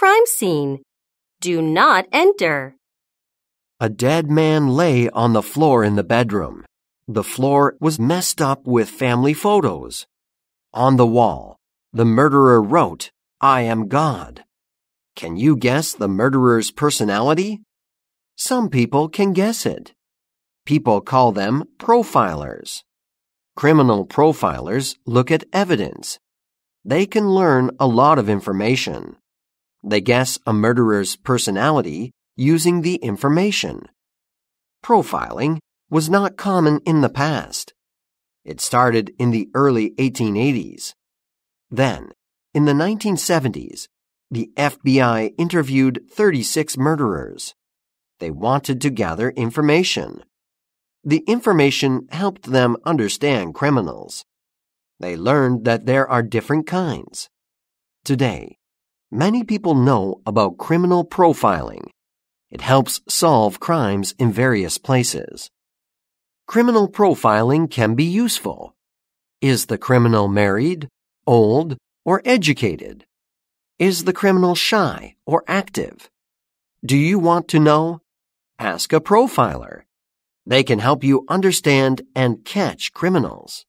crime scene. Do not enter. A dead man lay on the floor in the bedroom. The floor was messed up with family photos. On the wall, the murderer wrote, I am God. Can you guess the murderer's personality? Some people can guess it. People call them profilers. Criminal profilers look at evidence. They can learn a lot of information. They guess a murderer's personality using the information. Profiling was not common in the past. It started in the early 1880s. Then, in the 1970s, the FBI interviewed 36 murderers. They wanted to gather information. The information helped them understand criminals. They learned that there are different kinds. Today, many people know about criminal profiling. It helps solve crimes in various places. Criminal profiling can be useful. Is the criminal married, old, or educated? Is the criminal shy or active? Do you want to know? Ask a profiler. They can help you understand and catch criminals.